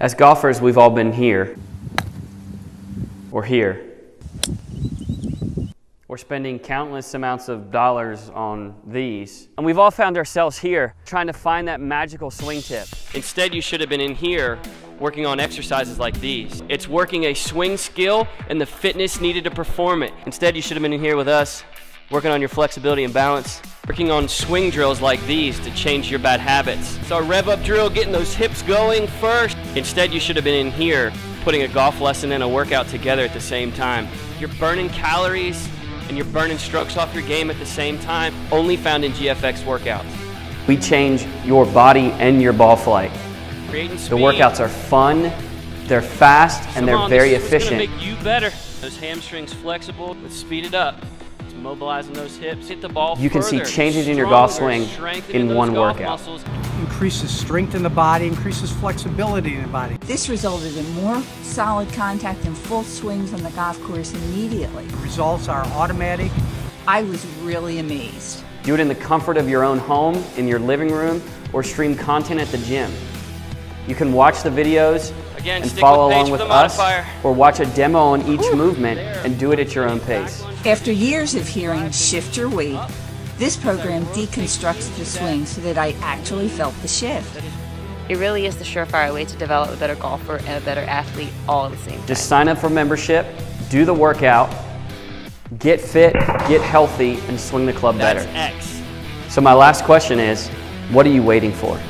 As golfers, we've all been here or here. We're spending countless amounts of dollars on these. And we've all found ourselves here trying to find that magical swing tip. Instead, you should have been in here working on exercises like these. It's working a swing skill and the fitness needed to perform it. Instead, you should have been in here with us working on your flexibility and balance, working on swing drills like these to change your bad habits. So our rev up drill, getting those hips going first. Instead, you should have been in here putting a golf lesson and a workout together at the same time. You're burning calories and you're burning strokes off your game at the same time, only found in GFX workouts. We change your body and your ball flight. Creating speed. The workouts are fun, they're fast, and they're on, very this efficient. Gonna make you better. Those hamstrings flexible, let's speed it up mobilizing those hips, hit the ball You can see changes in your golf swing in one workout. Muscles. Increases strength in the body, increases flexibility in the body. This resulted in more solid contact and full swings on the golf course immediately. The results are automatic. I was really amazed. Do it in the comfort of your own home, in your living room, or stream content at the gym. You can watch the videos Again, and follow along with us, or watch a demo on each Ooh, movement there. and do it at your own pace. After years of hearing shift your weight, this program deconstructs the swing so that I actually felt the shift. It really is the surefire way to develop a better golfer and a better athlete all at the same time. Just sign up for membership, do the workout, get fit, get healthy, and swing the club That's better. X. So my last question is, what are you waiting for?